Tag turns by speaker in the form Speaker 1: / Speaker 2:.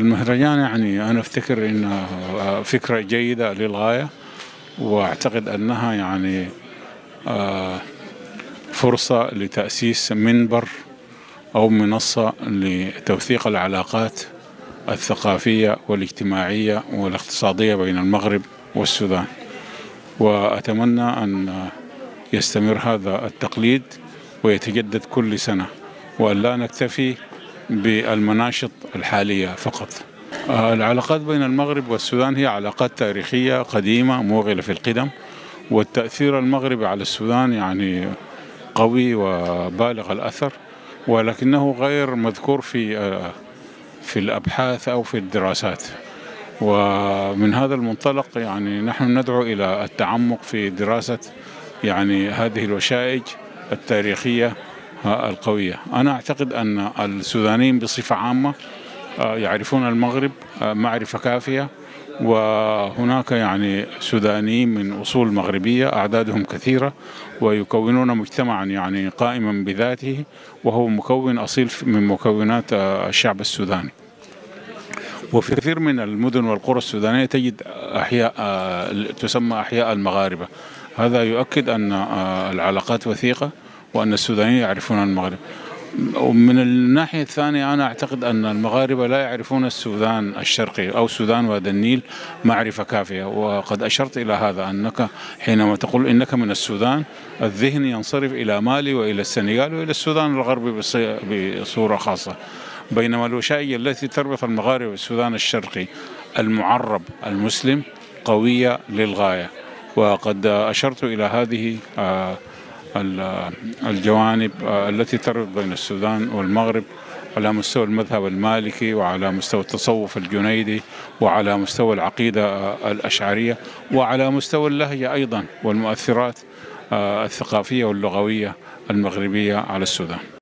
Speaker 1: المهرجان يعني أنا أفتكر إنها فكرة جيدة للغاية وأعتقد أنها يعني آه، فرصة لتأسيس منبر أو منصة لتوثيق العلاقات الثقافية والاجتماعية والاقتصادية بين المغرب والسودان. وأتمنى أن يستمر هذا التقليد ويتجدد كل سنة وأن لا نكتفي بالمناشط الحالية فقط. العلاقات بين المغرب والسودان هي علاقات تاريخية قديمة موغلة في القدم والتأثير المغربي على السودان يعني قوي وبالغ الأثر ولكنه غير مذكور في في الأبحاث أو في الدراسات. ومن هذا المنطلق يعني نحن ندعو إلى التعمق في دراسة يعني هذه الوشائج التاريخية القوية. أنا أعتقد أن السودانيين بصفة عامة يعرفون المغرب معرفة كافية وهناك يعني سودانيين من أصول مغربية أعدادهم كثيرة ويكونون مجتمعا يعني قائما بذاته وهو مكون أصيل من مكونات الشعب السوداني. وفي كثير من المدن والقرى السودانية تجد أحياء تسمى أحياء المغاربة. هذا يؤكد أن العلاقات وثيقة. وأن السودانيين يعرفون المغرب. ومن الناحية الثانية أنا أعتقد أن المغاربة لا يعرفون السودان الشرقي أو السودان وادي النيل معرفة كافية. وقد أشرت إلى هذا أنك حينما تقول إنك من السودان الذهن ينصرف إلى مالي وإلى السنغال وإلى السودان الغربي بصورة خاصة. بينما الوشائج التي تربط المغاربة بالسودان الشرقي المعرب المسلم قوية للغاية. وقد أشرت إلى هذه الجوانب التي تربط بين السودان والمغرب على مستوى المذهب المالكي وعلى مستوى التصوف الجنيدي وعلى مستوى العقيدة الأشعرية وعلى مستوى اللهجة أيضا والمؤثرات الثقافية واللغوية المغربية على السودان.